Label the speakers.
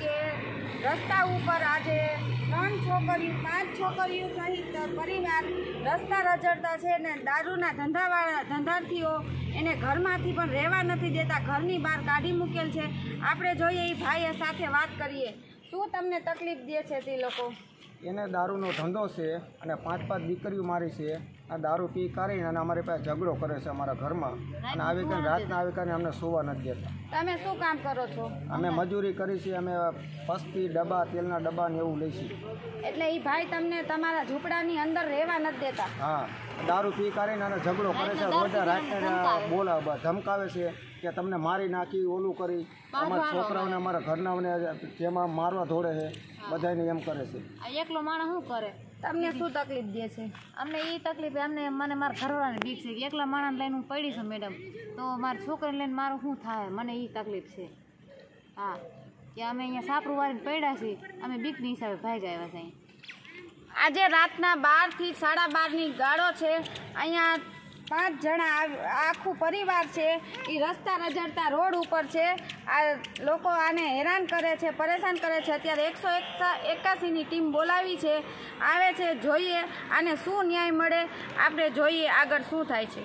Speaker 1: કે રસ્તા ઉપર આજે ત્રણ છોકરીઓ, પાંચ છોકરીઓ સહિત પરિવાર રસ્તા રજડતા છે ને દારૂના ધંધાવાળા ધંધાર્થીઓ એને ઘરમાંથી પણ રહેવા નથી દેતા, ઘરની બહાર કાઢી મૂકેલ છે. આપણે જોઈએ એ ભાઈએ સાથે વાત કરીએ. શું તમને તકલીફ દે છે તે લોકો?
Speaker 2: એને દારૂનો ધંધો છે અને પાંચ પાંચ દીકરીઓ મારી છે. આ દારૂ પી કરીને અને અમારી પાસે ઝઘડો કરે છે અમારા ઘરમાં. અને આવી કરીને રાતના આવી કરીને અમને સુવા નથી દેતા.
Speaker 1: તમે શું કામ કરો છો?
Speaker 2: અમે મજૂરી કરી છીએ અમે પસ્તી ડબ્બા તેલના ડબ્બા ને એવું લઈ છીએ.
Speaker 1: એટલે એ ભાઈ તમને તમારા ઝૂંપડાની અંદર રહેવા નથી દેતા?
Speaker 2: હા દારૂ પી કરીને અને ઝઘડો કરે છે. રોજ રાતને બોલાવે ધમકાવે છે કે તમને મારી નાખી ઓલું કરી. અમારા છોકરાઓને અમારા ઘરનાઓને જેમાં મારવા ધોડે છે બધાને એમ કરે છે.
Speaker 3: એકલો માણસ શું કરે?
Speaker 1: તમને શું તકલીફ દે છે?
Speaker 3: અમને એ તકલીફ અમને મને મારા ઘરવાળાને બીક છે કે એકલા માણસ લઈને હું પડી છું મેડમ તો મારા છોકરીને લઈને મારું શું થાય? મને એ તકલીફ છે. હા. કે અમે અહીંયા સાપરું વાળીને પડ્યા છીએ અમે બીકની હિસાબે ભાઈ આવ્યા છે
Speaker 1: આજે રાતના બારથી સાડા બારની ગાળો છે. અહીંયા પાંચ જણા આખું પરિવાર છે એ રસ્તા રજડતા રોડ ઉપર છે. આ લોકો આને હેરાન કરે છે, પરેશાન કરે છે. અત્યારે એકસો એકાસીની ટીમ બોલાવી છે, આવે છે, જોઈએ આને શું ન્યાય મળે, આપણે જોઈએ આગળ શું થાય છે.